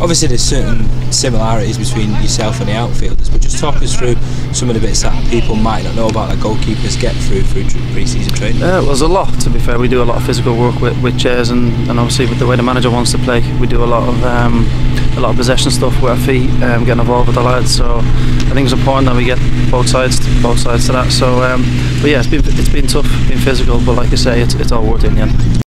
Obviously, there's certain similarities between yourself and the outfielders, but just talk us through some of the bits that people might not know about that goalkeepers get through through pre-season training. Yeah, well, there's a lot. To be fair, we do a lot of physical work with, with chairs, and, and obviously with the way the manager wants to play, we do a lot of um, a lot of possession stuff with our feet, um, getting involved with the lads. So I think it's important that we get both sides both sides to that. So, um, but yeah, it's been it's been tough, being physical, but like I say, it's, it's all worth it in the end.